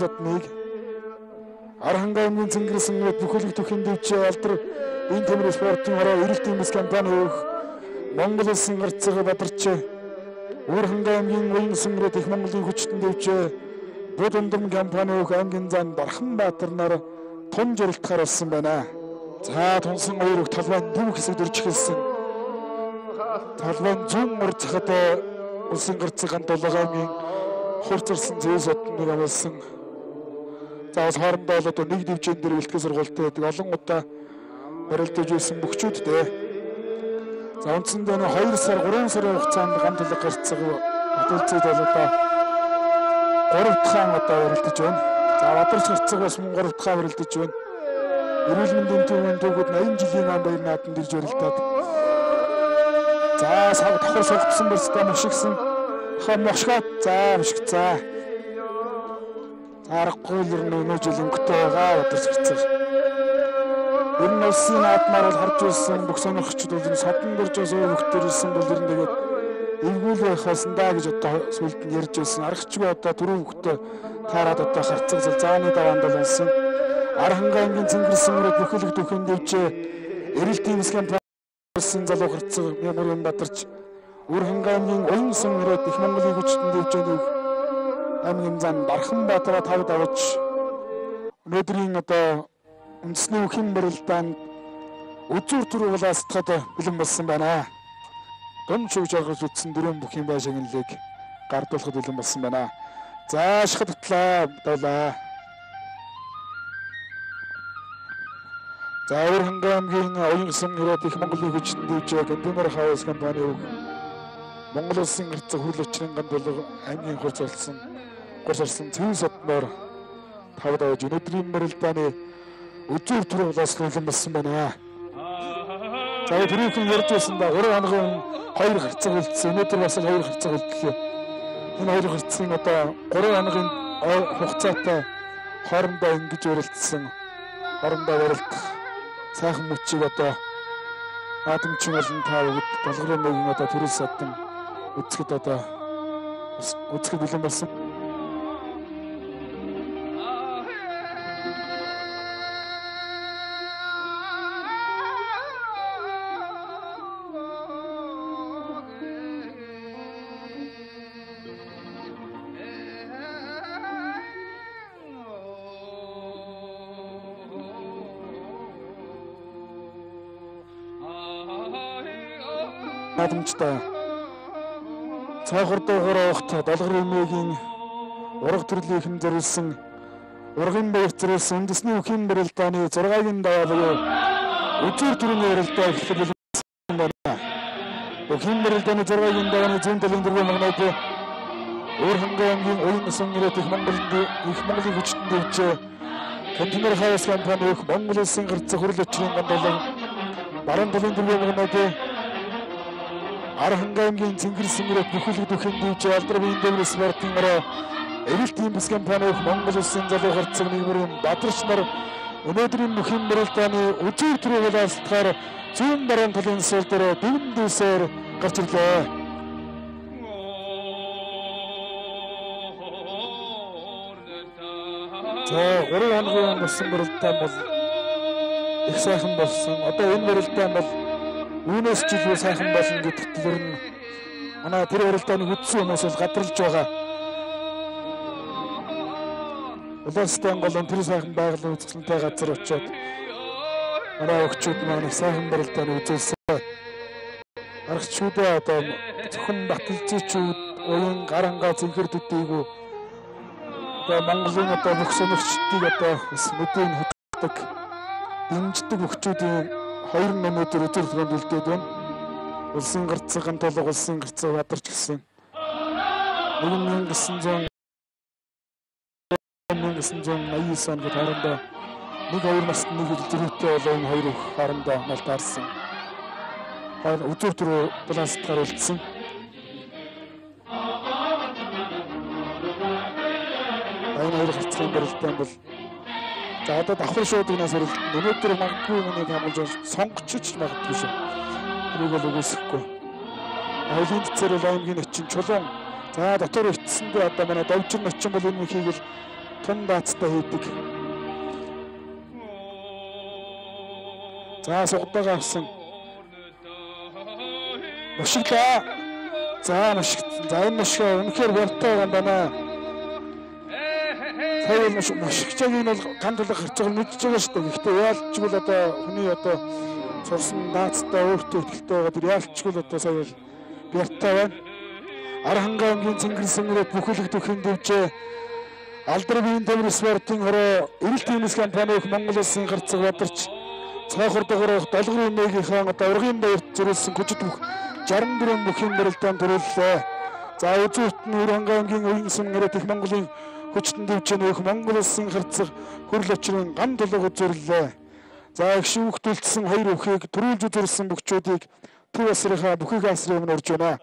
сотныг Архангай аймгийн Цэнгэрсэн бүхэлэг төхөнд дэвчээ алдар энэ төмөр спортын ороо эрэлт юмс компани өөх Монгол улсын гарцаг бадарч Өөрхангай аймгийн уян сүмрээд их Монголын хүчтэн дэвчээ Буд ундам компани өөх аймгийн зан Барханбаатар нар тун жирэлтээр болсон байна. За тунсан хоёрог талбай бүх хэсэг дөрж эхэлсэн. Талбай зүүн мөр захад улсын гарцаг гандулга аймгийн хурцарсан зэвс одныг амлсан За бас хоорондоо л одоо нэг дивжин дээр бэлтгэл сургуультай байдаг олон удаа барилдаж байсан бөхчүүдтэй. За үндсэндээ нэг 2 сар 3 сарын хугацаанд гам төлөг гарцсан хөтөлцөд бол одоо 3 дахь одоо барилдаж байна. За бадарч гарцсан бас мөн 3 дахь барилдаж байна. Эрүүл мэндийн төвийн төвгүүд 80 жилийн ам баяр наадам дэрж барилдаад. За сав давхар суулгасан барьцтай машигсан. Ха мошгот за мошг за аргагүй л ер нь өнөө жил өнгөтэй байгаа удирч гэрцэг. Ер нь улсын наадмаар бол харж ирсэн бүх сонирхчид бол энэ содон дурж бас өөр хөлтөр ирсэн бол ер нь тэгээд эвгүүл байхаас даа гэж одоо сүлд нь ярьж байсан. Аргачгүй одоо түрүү хөлтөө таарад одоо харцаг зал зааны даваанд бол унсан. Архангай ангийн цэнгэрсэн мөрөд бүхэлэг дөхөн дэвчээ эрэлт тимсгэн болсон залуу харцаг Мямарын Бадарч Үрхэнгаамын уян сан мөрөд их Монголын хүчтэн дэвчээ нөх аймгийн зам Барханбаатара тав давж өнөөдрийн одоо үндэсний үхэн барилдаанд үзүүр төрөв улаастахад бэлэн болсон байна. Гон шүг жаргаж үтсэн дөрөв бүхийн бай шагналыг гардуулахад бэлэн болсон байна. За ашхад утлаа дуулаа. За өөр хангамгийн оюун сан ирээд их Монголын хүчтэнд дүүжээ контейнер хаус компани үг Монгол улсын гэрцэг хөл өчрийн гандулга аймгийн хурц болсон гол орсон цэвэн содноор тав давж өнөөдрийн барилдааны өчүүр төрөлөөс нөлөн болсон байна. За түрүүхэн ярьж байсан да 3 хоногийн хоёр харцаг үлдсэн. Өнөөдөр бас хоёр харцаг үлдлээ. Энэ хоёр харцгийн одоо 3 хоногийн хугацаатай хоорондоо ингэж өрөлдсөн. Хоорондоо барилдах сайхан мөчийг одоо наадамчин болон та бүгд долгорын нэгэн одоо төрөл садан үзэхэд одоо үзэхэд бэлэн болсон. Наадамжтай цаахар дуугаар огт долгор өмөөгийн ураг төрлийнхэн зориулсан ургын баяр зэрэлсэн үндэсний үхийн барилдааны 6-гийн даваалыг өчигдөр төрний ярилдаа эхлэх байна. Үхийн барилдааны 6-гийн давааны зүүн талын дөрвөн магнад өөр хангаангийн уян сан нэрət их Монголд их Монголын хүчтэнд дэвжээ контейнер хаус компани их Монгол улсын гарцах хөрөл өчрийн гандалан баруун талын дөрвөн магнад Архангаймгийн цэнгэрсэн мөрөд бүхэлд бүхэн дүүж алдар биеийн дэврэ спортын ороо эрэлт имбэс компани Монгол улсын залуу харцаг нэгмэрийн бадарч нар өнөөдрийн бүхэн барилдааны өчиг төрөв алтгаар зүүн баруун талын сул дээр дэвэн дүүсээр гарч ирлээ. За 3 хоногийн болсон барилдаан бол их сайхан болсон. Одоо энэ барилдаан бол Үүнээс ч илүү сайхан болно гэдэгт л ер нь манай тэр барилдааны үдсэн хүмүүс бол гадралж байгаа. Улаанстан голын тэр сайхан байгалийн үзэсгэлэнтэй газар очиод манай өгчүүд маань сайхан барилдааны үзүүлсэн. Аргаччүүдээ одоо зөвхөн баталжичүүд уян гарангаа зинхэр төдийгүү одоо Монголын одоо бүх сонирхчдыг одоо бас мэдээ хөдөлдөг дэмждэг өгчүүдийн хоёр номуудаар өдөр төгөөнд үлдээд байна. Улсын гарцхан толго улсын гарцаа бадарч гисэн. 1900 1989 онд хоорондоо нэг хоёр насны нэг илжирүүтэй болон хоёр өх хоорондоо малтаарсан. Хоёр өдөр төрөө баланстгаар үлдсэн. Энэ хоёр гарцхан барилдаан бол За одоо давхар шуудгнаас өрөлт өнөөдөр магадгүй миний хамгаалж сонгочч магадгүй шүү. Тэрийг бол үгүйсэхгүй. Айлын цэцэр бол аймгийн очин чулуун. За дотор өвчсөндөө одоо манай довжир ночин бол энэ мөхийг л тун даацтай хийдэг. За сугтайгаа авсан. Мушиглаа. За мушиг. За энэ мушиг үнэхээр бэртэй юм байна. Сая мушигчааг нь бол ганд тулах хэрэг нь мэдчихэж байгаа шүү дээ. Гэхдээ яалчгүй одоо хүний одоо сурсан наацтай өөртөө ихтэй байгаа тэр яалчгүй одоо сая бэртэй байна. Аранхангаа өнгийн цэнгэрсэн мөрөд бүхэлэг төхөн дэвжээ. Алдрын төмөр спортын хороо эрэлт теннис компани их Монгол улсын гарцаг бадарч цаахар дугаарх долгорын нэгийнхээ одоо ургийн баярт зориулсан хүчит бүх 64 бүхийн барилдаанд төрүүллээ. За үзүүт нь Уранга өнгийн уянсан нэрэт их Монголын хүчтэн дэвжээний их Монгол улсын гарцаг хөрл очрын гам тулаг үзүүллээ. За их шүүхтүүлсэн хоёр өхийг төрүүлж үзүүлсэн бөхчүүдийг төв асрынхаа бүхийг асрын өмнө урж байна.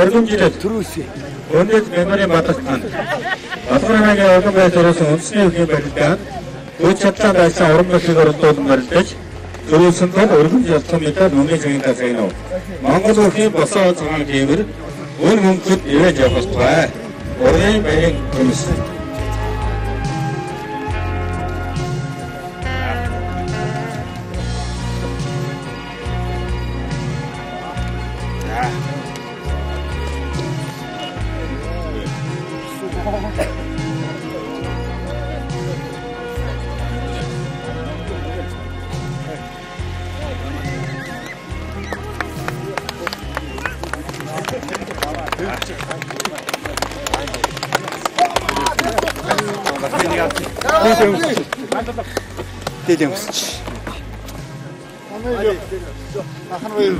өргөмжилэл төрүүлсэн. Өнөөдөр мемори баталсан. Балгарагийн өргөм байдлаас үндэсний үгийн барилдаанд үе чадлаа байсан уран бүтээл оролдуулан барилдаж төрүүлсэн тул өргөм ялцсан медаль өмнө зэгийн тасагнав. Монгол үгийн босоо цагаан гэмэр үн мөнгөд ивэж явах бай. Урын баян комисс. Дээд юм чи. Ахан баяр.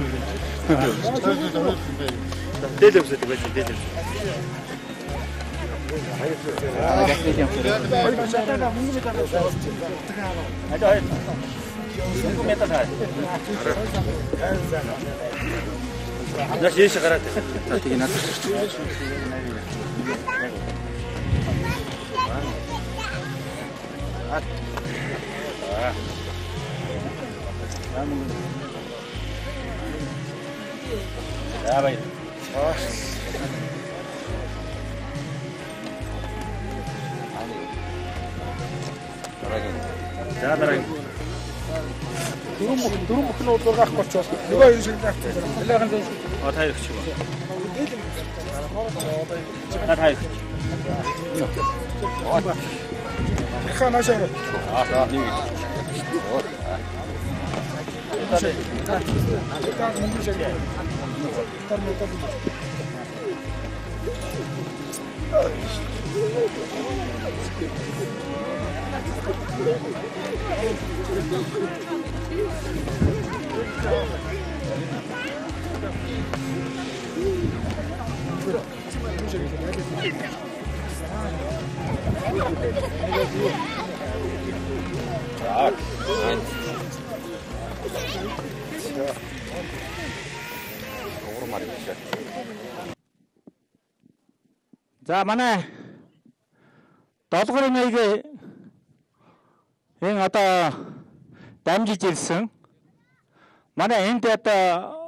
Дээд юм шиг байж дээд юм. Яш яш гараад. За тийг надад. За баяр. За дараагийн. Дөрөв дөрөв бүх нь удаагаах болчихвол нөгөө энэ шиг авчихсан. Нэлээхэн зэн. А таяр өгч юм. А таяр. Ga nou zeggen. Ja, nu. Dat is het. Dat is het. Dat is het. А за нэг. За манай долгорын маягийн энэ одоо дамжиж ирсэн манай энд одоо